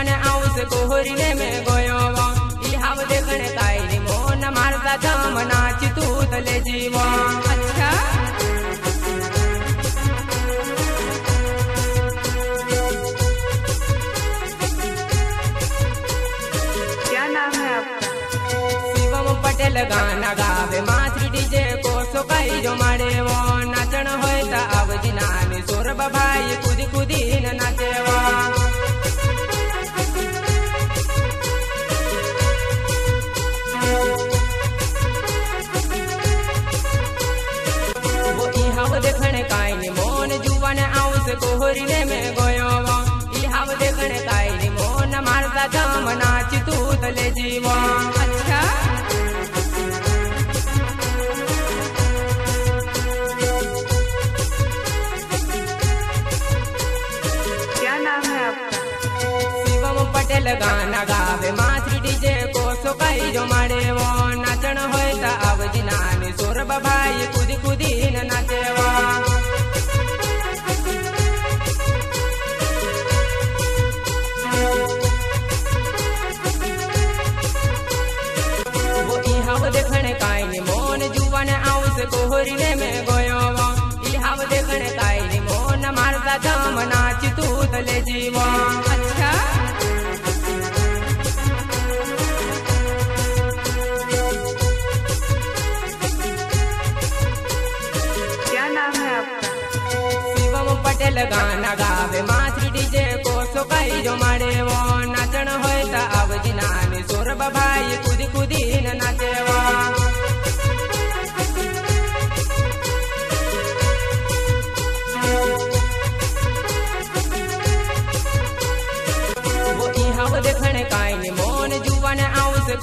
जुवाने आऊस कोहरीने में गोयो ई हाव देखणे काय नी मोन मारता जम नाच तू तले जीवा अच्छा क्या नाम है आपका शिवम पटेल गाना गावे माथरी डीजे को सोकाई जो मारे कोहरीने में गोयो वो। ई हाव देखणे काय नी मोन मारता जम नाच तू तले जीवा। अच्छा? क्या नाम है आपका? शिवम पटेल गाना गावे मोन जुवाने आऊस कोहरीने में गोयो वो ई हाव देखणे काय नी मोन मारता जम नाच तू तले जीवा। अच्छा? क्या नाम है आपका? शिवम पटेल गाना गावे माथरी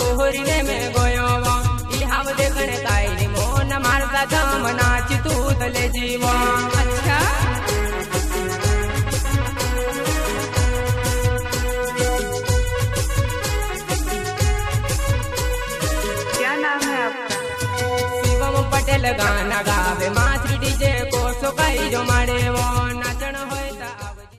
कोहरीने में गोयो वो। ई हाव देखणे काय नी मोन मारता जम नाच तू तले जीवा। अच्छा? क्या नाम है आपका? शिवम पटेल गाना गावे